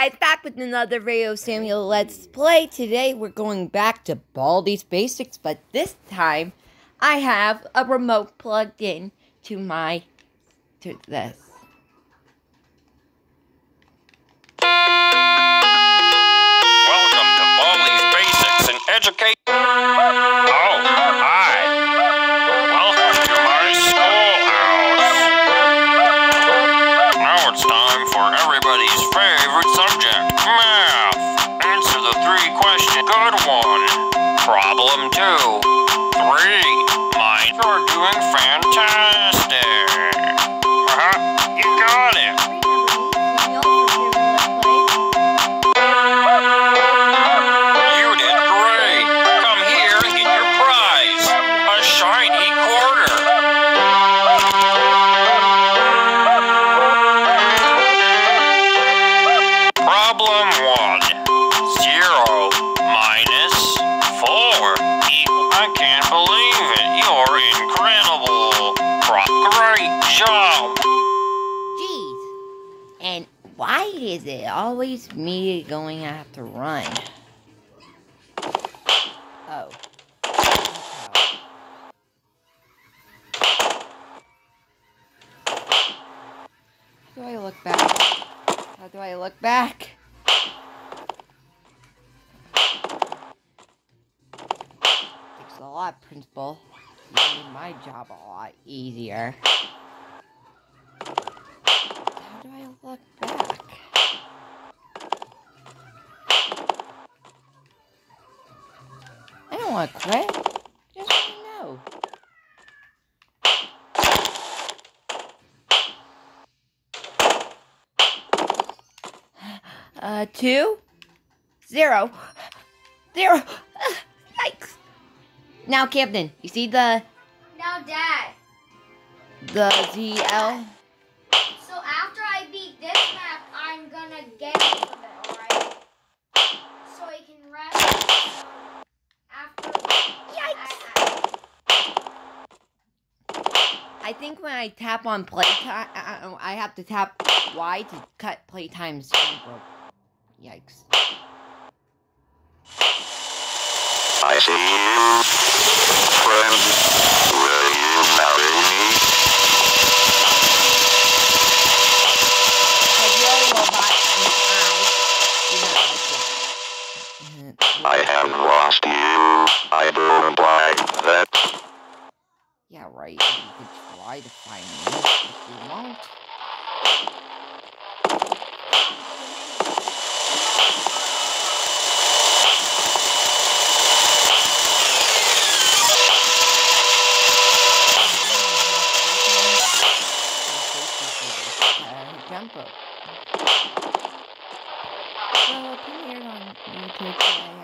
guys, back with another Radio Samuel Let's Play. Today we're going back to Baldi's Basics, but this time I have a remote plugged in to my to this. Welcome to Baldi's Basics and Education. Problem two. Three. Mine. You're doing fantastic. Great job. Jeez. And why is it always me going have to run? Oh. How do I look back? How do I look back? Takes a lot, Principal. My job a lot easier. How do I look back? I don't want to quit. Just know. Uh, two, zero, zero. Yikes! Now, Captain, you see the. The ZL? So after I beat this map, I'm gonna get off of it, alright? So I can rest. After. Yikes! I think when I tap on playtime, I, I have to tap Y to cut playtime screen broke. Yikes. I see you, friend. Will you marry me? Have you already robot and I do not like that. I have lost you. I don't like that. Yeah, right. You could try to find me if you won't. Jump rope. So it premiered on YouTube today.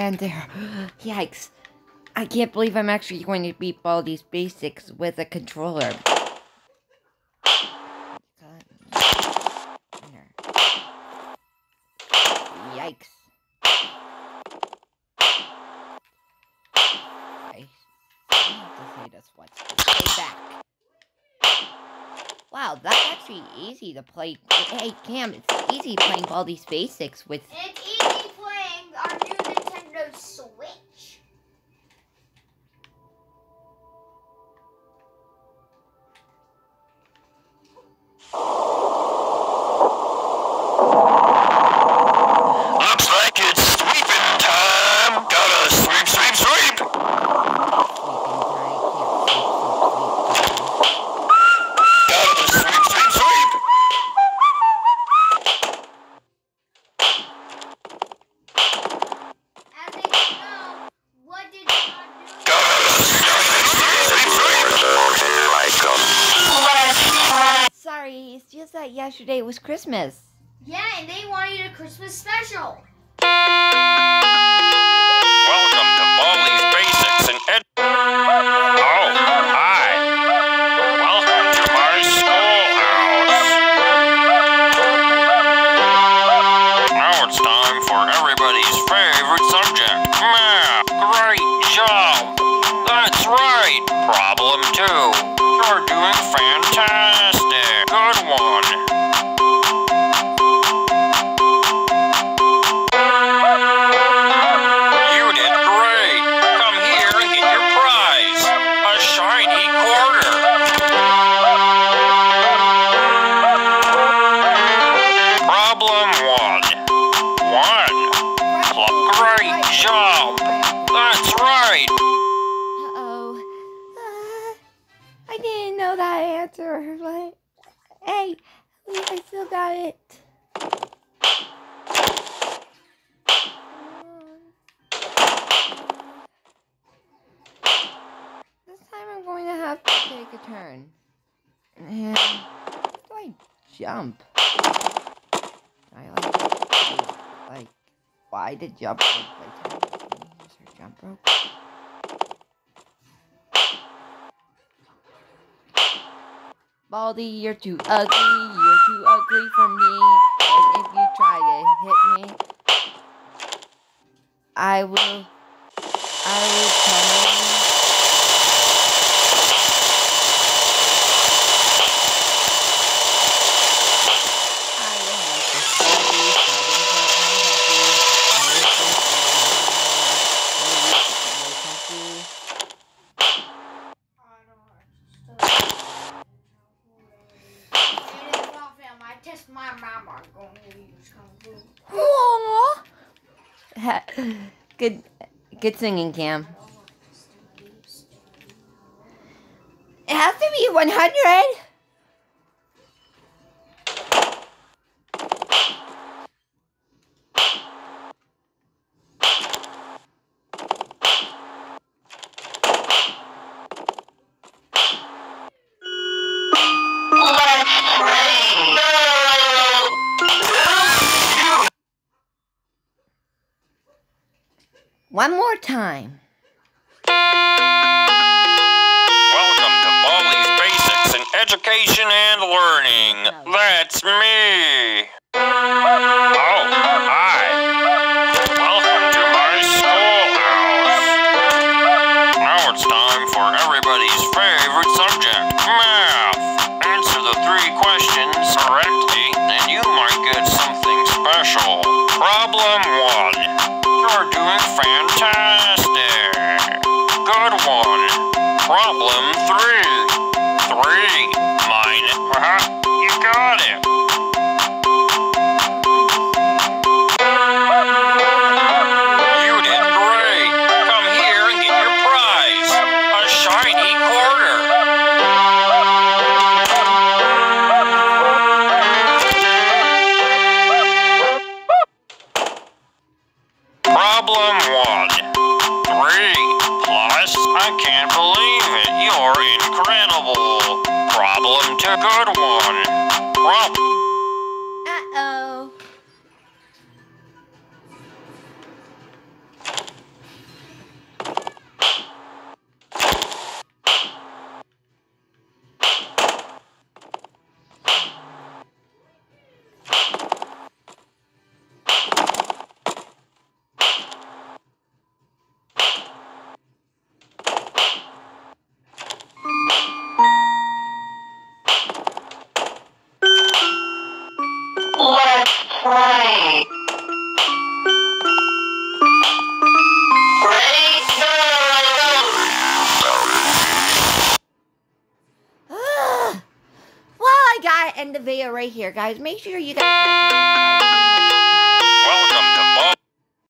And there, yikes! I can't believe I'm actually going to beat Baldi's Basics with a controller. Yikes! I to say this once. Stay back. Wow, that's actually easy to play. Hey, Cam, it's easy playing Baldi's Basics with. Sorry, it's just that yesterday was Christmas. Yeah, and they wanted a Christmas special. Welcome to Baldi's Basics in Yay! I still got it. This time I'm going to have to take a turn. And do I jump? I like, like, why did jump tennis? Is jump? Baldi, you're too ugly. You're too ugly for me. And if you try to hit me, I will. I will come. I will have to study, study, study, study. I test my mama to use kung fu. Good, good singing, Cam. It has to be 100. One more time. Welcome to Baldi's Basics in Education and Learning. That's me. Problem three. Three. Mine. Uh-huh. You got it. Good one. Prob- Uh the video right here, guys. Make sure you guys.